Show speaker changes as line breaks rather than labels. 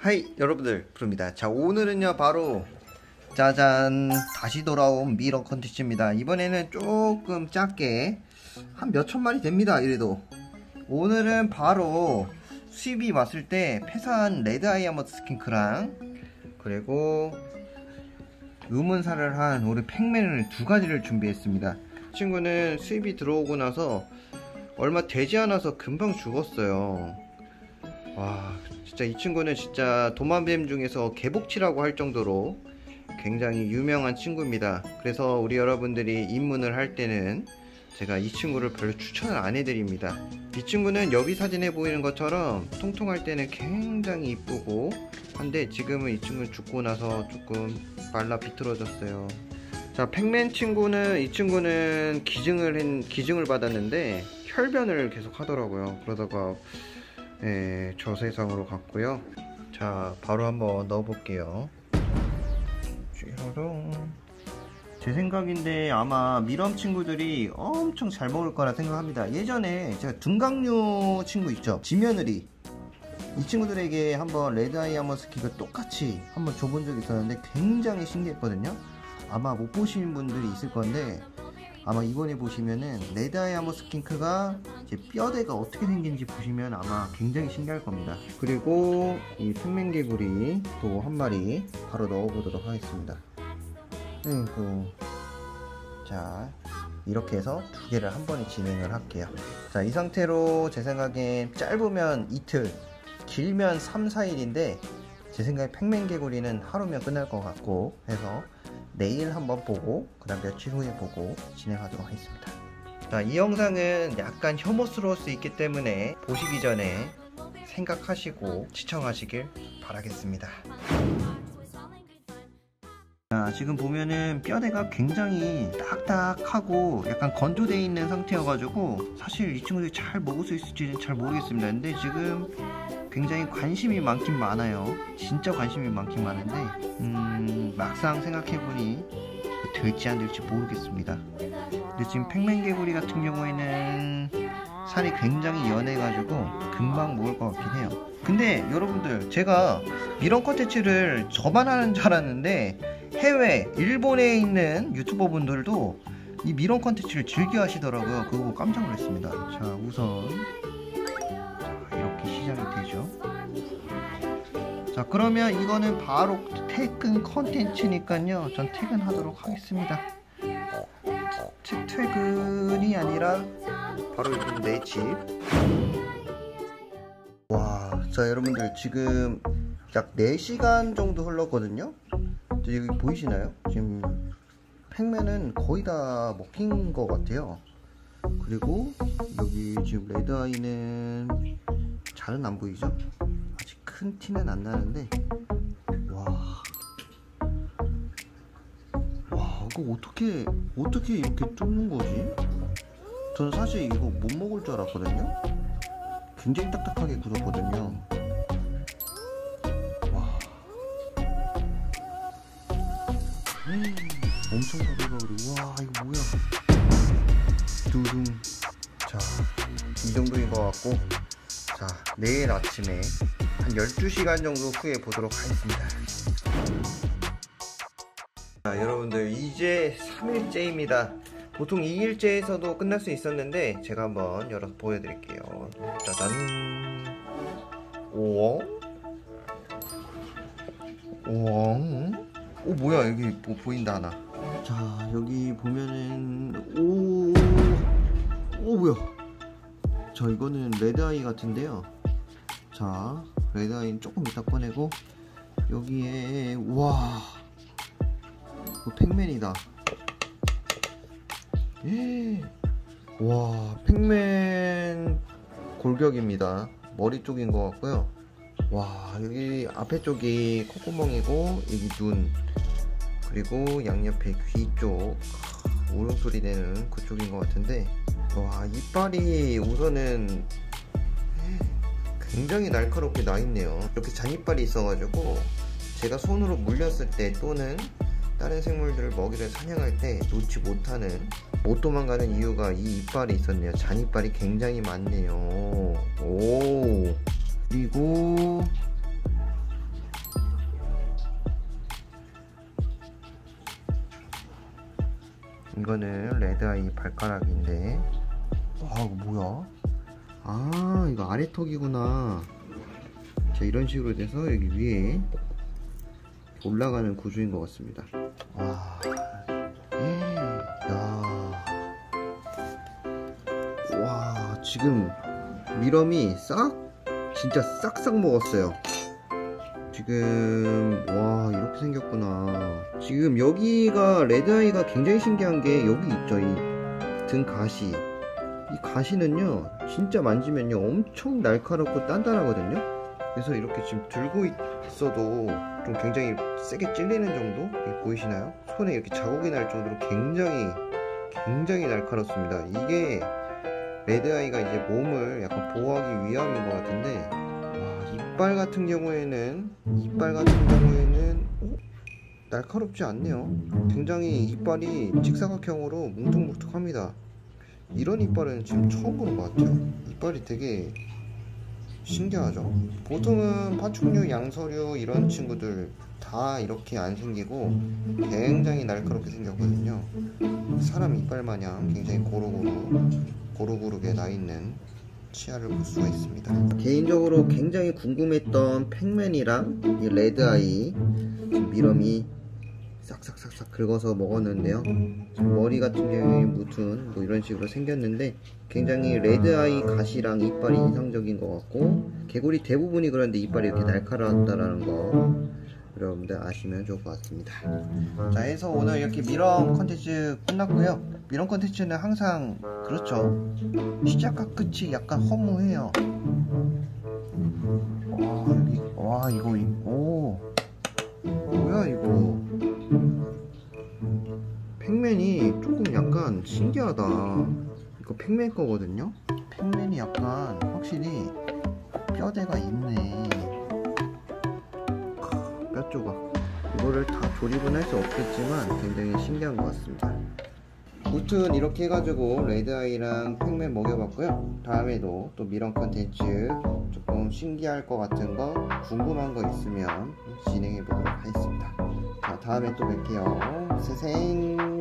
Hi 여러분들 브르입니다. 자 오늘은요 바로 짜잔 다시 돌아온 mealworm 컨텐츠입니다. 이번에는 조금 작게 한 몇천 마리 됩니다 이래도. 오늘은 바로 수입이 왔을 때 폐사한 red eye armored skink랑 그리고 의문사를 한 우리 Pacman을 두 가지를 준비했습니다. 친구는 수입이 들어오고 나서 얼마 되지 않아서 금방 죽었어요 와 진짜 이 친구는 진짜 도마뱀 중에서 개복치라고 할 정도로 굉장히 유명한 친구입니다. 그래서 우리 여러분들이 입문을 할 때는 제가 이 친구를 별로 추천을 안 해드립니다. 이 친구는 여기 사진에 보이는 것처럼 통통할 때는 굉장히 이쁘고 한데 지금은 이 친구는 죽고 나서 조금 말라 비틀어졌어요. 자 팩맨 친구는 이 친구는 기증을 한, 기증을 받았는데 혈변을 계속 하더라고요. 그러다가 예, 저 세상으로 갔고요. 자, 바로 한번 넣어볼게요. 쥐라롱. 제 생각인데 아마 mealworm 친구들이 엄청 잘 먹을 거라 생각합니다. 예전에 제가 등각류 친구 있죠? 쥐며느리. 이 친구들에게 한번 레드아이아머스키가 똑같이 한번 줘본 적이 있었는데 굉장히 신기했거든요. 아마 못 보신 분들이 있을 건데 아마 이번에 보시면은 red eye armor skink가 이제 뼈대가 어떻게 생긴지 보시면 아마 굉장히 신기할 겁니다. 그리고 이 생맹개구리 또 한 마리 바로 넣어보도록 하겠습니다. 아이고. 자, 이렇게 해서 두 개를 한 번에 진행을 할게요. 자, 이 상태로 제 생각엔 짧으면 이틀, 길면 3, 4일인데 제 생각에 팽맹개구리는 하루면 끝날 것 같고 해서 내일 한번 보고 그 다음 며칠 후에 보고 진행하도록 하겠습니다. 자, 이 영상은 약간 혐오스러울 수 있기 때문에 보시기 전에 생각하시고 시청하시길 바라겠습니다 자, 지금 보면은 뼈대가 굉장히 딱딱하고 약간 건조되어 있는 상태여가지고 사실 이 친구들이 잘 먹을 수 있을지는 잘 모르겠습니다. 근데 지금 굉장히 관심이 많긴 많아요. 진짜 관심이 많긴 많은데 음, 막상 생각해보니 될지 안 될지 모르겠습니다. 근데 지금 팩맨개구리 같은 경우에는 살이 굉장히 연해가지고 금방 먹을 것 같긴 해요. 근데 여러분들 제가 이런 컨텐츠를 저만 하는 줄 알았는데 해외 일본에 있는 유튜버 분들도 이 밀웜 컨텐츠를 즐겨 하시더라고요. 그거 보고 깜짝 놀랐습니다. 자 우선 자, 이렇게 시작이 되죠. 자 그러면 이거는 바로 퇴근 컨텐츠니까요. 전 퇴근하도록 하겠습니다. 퇴근이 아니라 바로 이건 내집. 와 자 여러분들 지금 약 4시간 정도 흘렀거든요 여기 보이시나요? 지금 팩맨은 거의 다 먹힌 것 같아요 그리고 여기 지금 레드아이는 잘은 안 보이죠? 아직 큰 티는 안 나는데 와, 와 이거 어떻게 어떻게 이렇게 뚫는 거지? 저는 사실 이거 못 먹을 줄 알았거든요 굉장히 딱딱하게 굳었거든요 엄청 가벼워리 와 이거 뭐야. 두둥. 자이 정도인 것 같고 자 내일 아침에 한 12시간 정도 후에 보도록 하겠습니다. 자 여러분들 이제 3일째입니다. 보통 2일째에서도 끝날 수 있었는데 제가 한번 열어서 보여드릴게요. 짜잔. 오엉. 오엉 오 뭐야 여기 뭐 보인다 하나. 자 여기 보면은 오오 오, 뭐야. 자 이거는 레드아이 같은데요. 자 레드아이는 조금 이따 꺼내고 여기에 와. 이거 팩맨이다. 예. 와 팩맨 골격입니다. 머리 쪽인 것 같고요 와 여기 앞에 쪽이 콧구멍이고 여기 눈 그리고 양옆에 귀 쪽. 울음소리 내는 그쪽인 것 같은데. 와 이빨이 우선은 굉장히 날카롭게 나 있네요. 이렇게 잔이빨이 있어가지고 제가 손으로 물렸을 때 또는 다른 생물들을 먹이를 사냥할 때 놓지 못하는 못 도망가는 이유가 이 이빨이 있었네요. 잔이빨이 굉장히 많네요. 오 그리고 이거는 레드아이 발가락인데. 아 이거 뭐야? 아 이거 아래턱이구나. 자 이런 식으로 돼서 여기 위에 올라가는 구조인 것 같습니다. 와 에이, 야. 와 지금 미럼이 싹 진짜 싹싹 먹었어요. 지금 와 이렇게 생겼구나. 지금 여기가 레드아이가 굉장히 신기한 게 여기 있죠 이 등 가시. 이 가시는요 진짜 만지면요 엄청 날카롭고 단단하거든요? 그래서 이렇게 지금 들고 있어도 좀 굉장히 세게 찔리는 정도? 보이시나요? 손에 이렇게 자국이 날 정도로 굉장히 굉장히 날카롭습니다. 이게 레드아이가 이제 몸을 약간 보호하기 위함인 것 같은데 와, 이빨 같은 경우에는 이빨 같은 경우에는 어? 날카롭지 않네요. 굉장히 이빨이 직사각형으로 뭉툭뭉툭합니다. 이런 이빨은 지금 처음 보는 것 같아요 이빨이 되게 신기하죠. 보통은 파충류, 양서류 이런 친구들 다 이렇게 안 생기고 굉장히 날카롭게 생겼거든요. 사람 이빨 마냥 굉장히 고루고루 고루고루게 나 있는 치아를 볼 수가 있습니다. 개인적으로 굉장히 궁금했던 팩맨이랑 이 레드아이 미럼이 싹싹싹싹 긁어서 먹었는데요. 머리 같은 경우에 무튼 뭐 이런 식으로 생겼는데 굉장히 레드아이 가시랑 이빨이 인상적인 것 같고 개구리 대부분이 그런데 이빨이 이렇게 날카로웠다라는 거 여러분들 아시면 좋을 것 같습니다. 자 해서 오늘 이렇게 미럼 컨텐츠 끝났고요 미럼 컨텐츠는 항상 그렇죠. 시작과 끝이 약간 허무해요. 와 여기 와 이거 이- 오. 뭐야 이거. 팩맨이 조금 약간 신기하다. 이거 팩맨 거거든요? 팩맨이 약간 확실히 뼈대가 있네. 크, 뼈 조각. 이거를 다 조립은 할 수 없겠지만 굉장히 신기한 것 같습니다 무튼 이렇게 해가지고 red eye랑 팩맨 먹여봤고요. 다음에도 또 밀웜 컨텐츠 조금 신기할 것 같은 거 궁금한 거 있으면 진행해 보도록 하겠습니다. 자 다음에 또 뵐게요. 세생